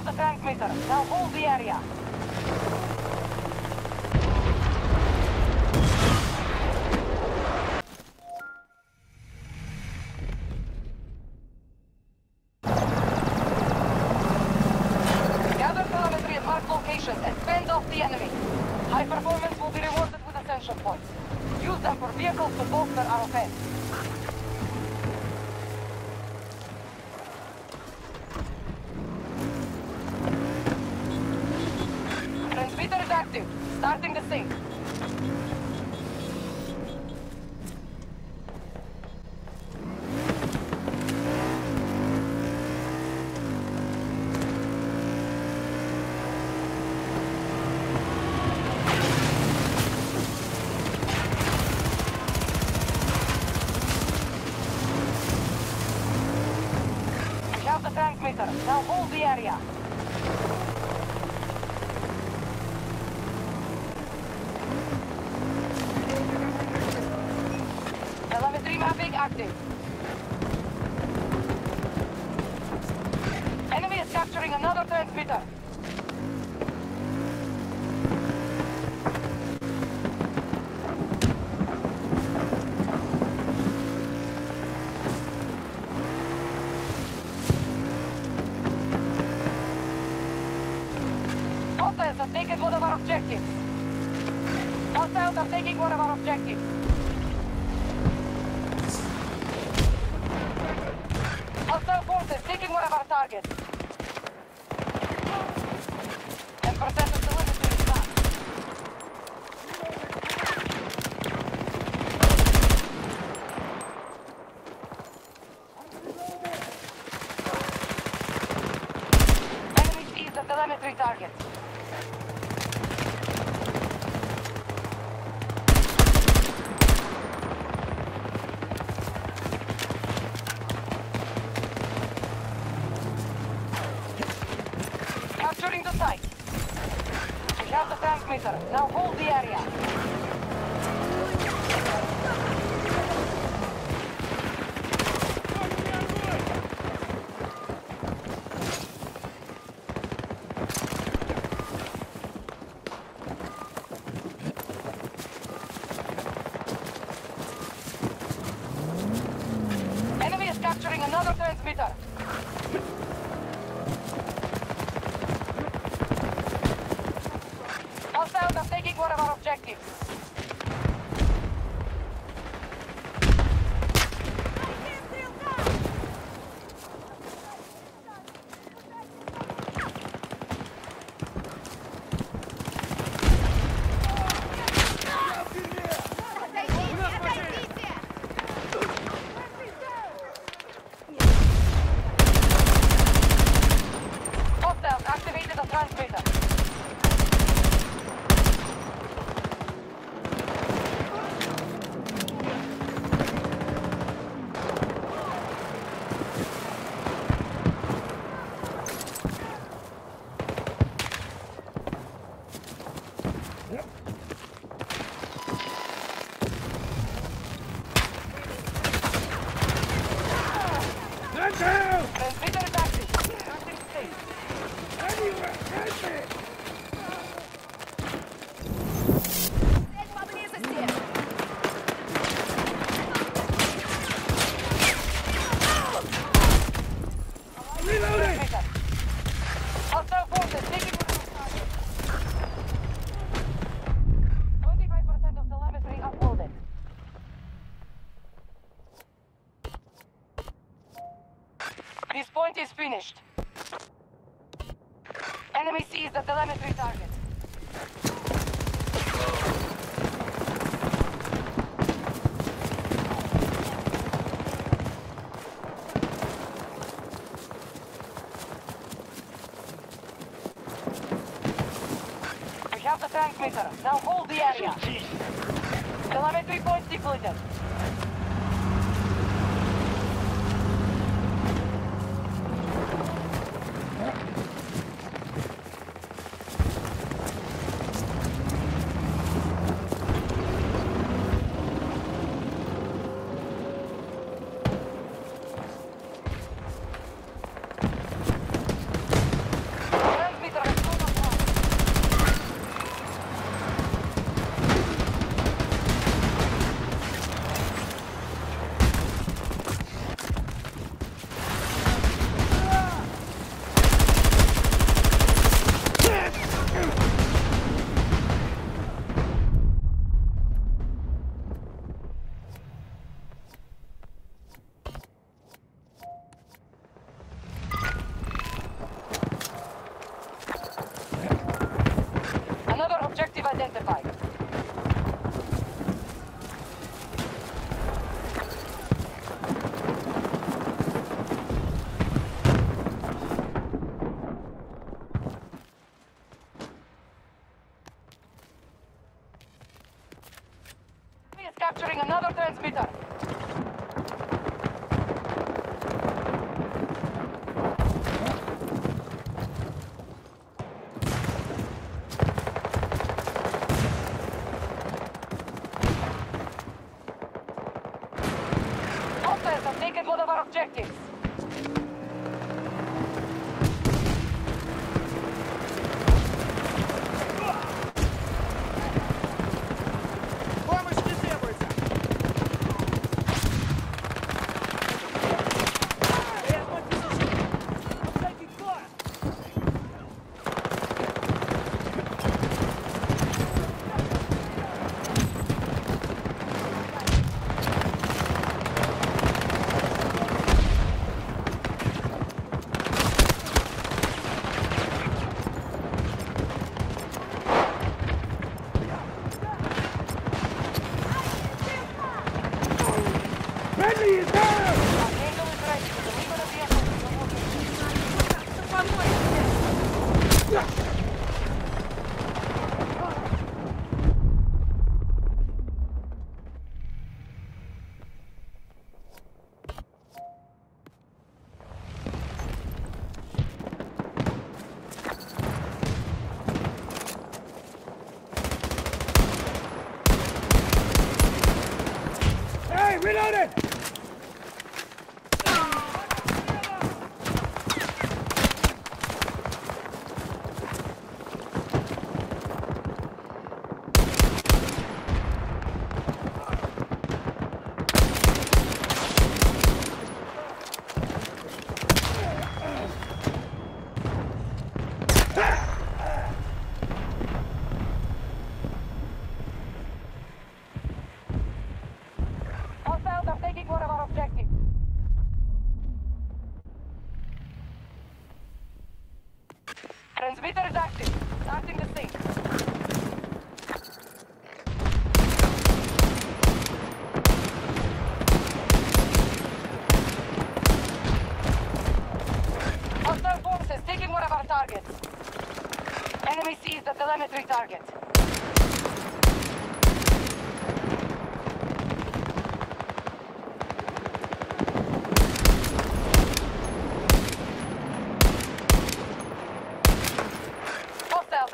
have the transmitter. Now hold the area. Starting the transmitter. Now hold the area. Mapping active. Enemy is capturing another transmitter. Hostiles have taken one of our objectives. Hostiles are taking one of our objectives. Our 10% of the limit is back. Enemy sees the telemetry target. The site. We have the transmitter. Now hold the area. Enemy is capturing another transmitter. Hostiles are taking one of our objectives. Hostiles activated the transmitter. Transmitter is active. Active state. Transmitter. Hostile forces taking one of our targets. 25% of telemetry uploaded. This point is finished. Enemy sees the telemetry target. The transmitter. Now hold the area. Telemetry points depleted. Reloaded! Hostiles are taking one of our objectives. Transmitter is active. Starting the sync. Hostile forces taking one of our targets. Enemy sees the telemetry target.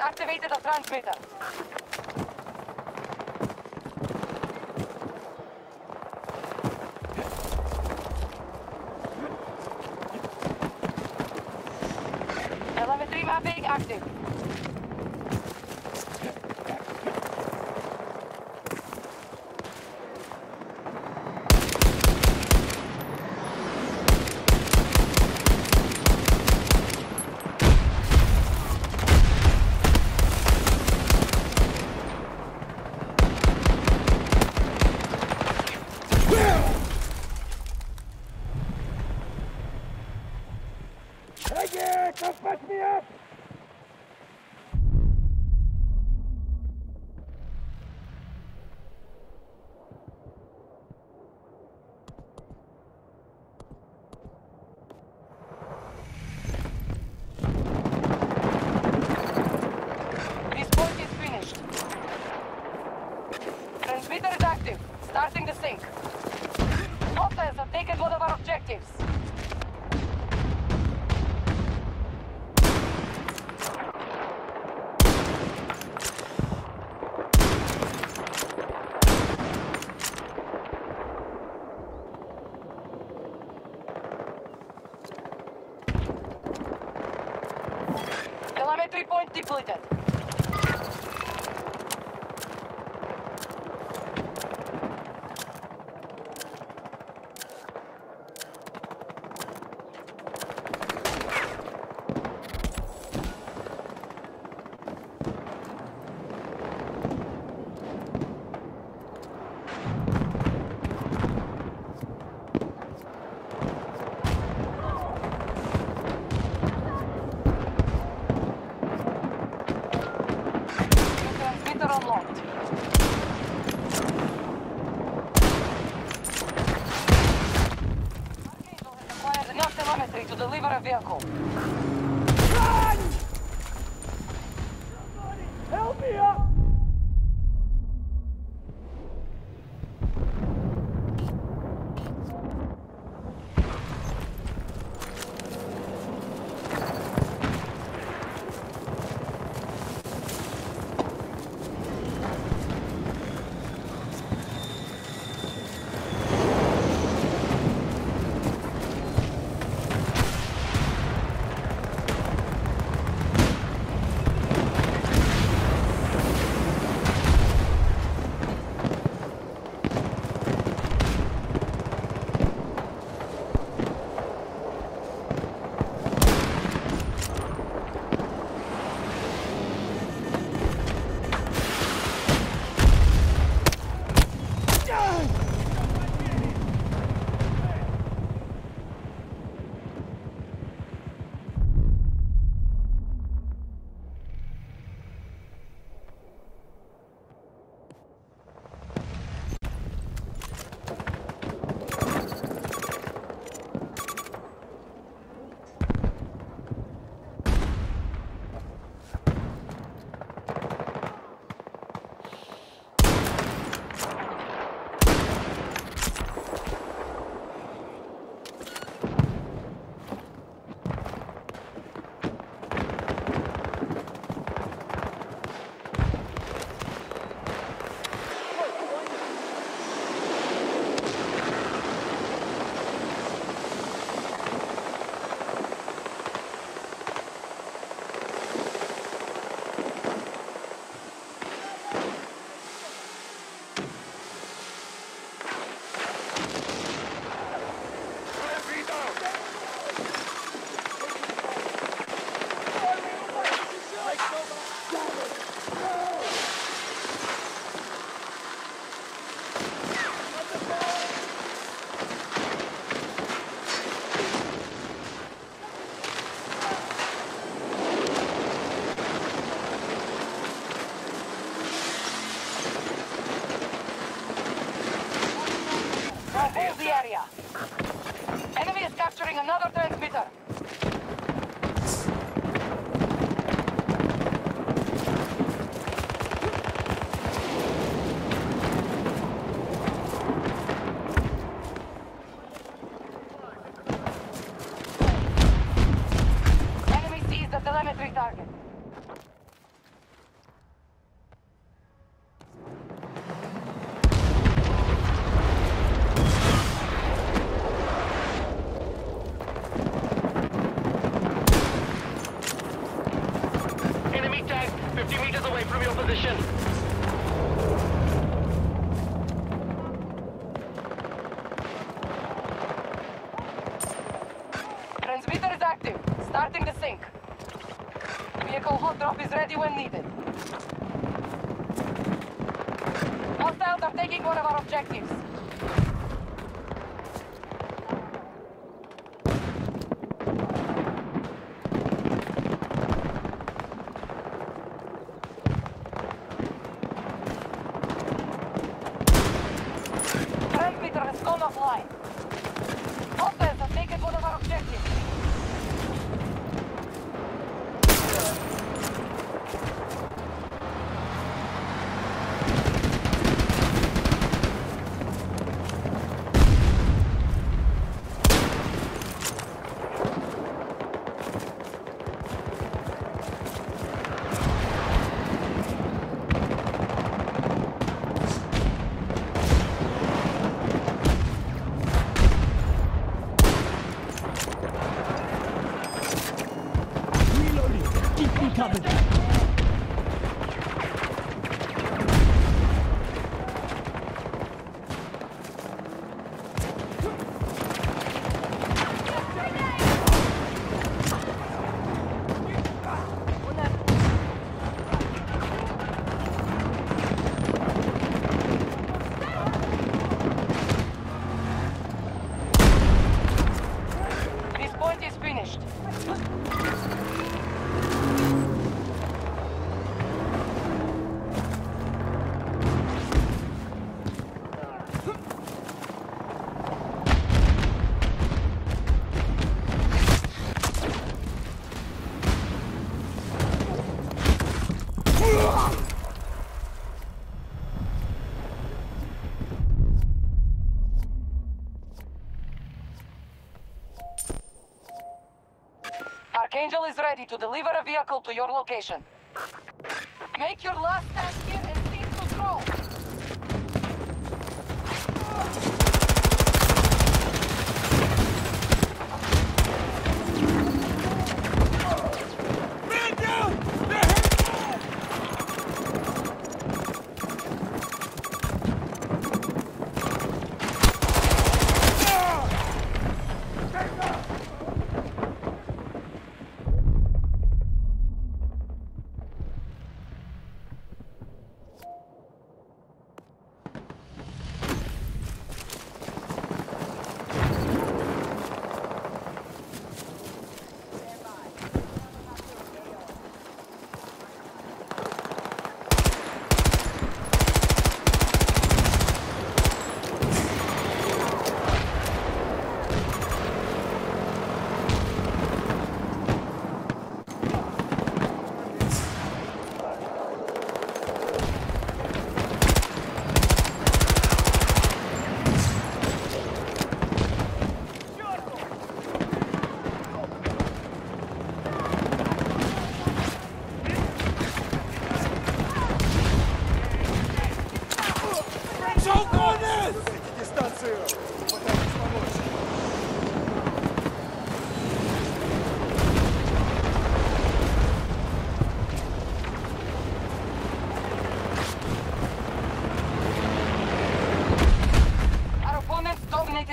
Hostiles activated the transmitter. Telemetry mapping active. Hey, come patch me up! This point is finished. Transmitter is active. Starting the sync. Hostiles have taken one of our objectives. Archangel is ready to deliver a vehicle to your location. Make your last stand here and seize control!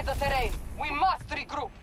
the terrain. We must regroup.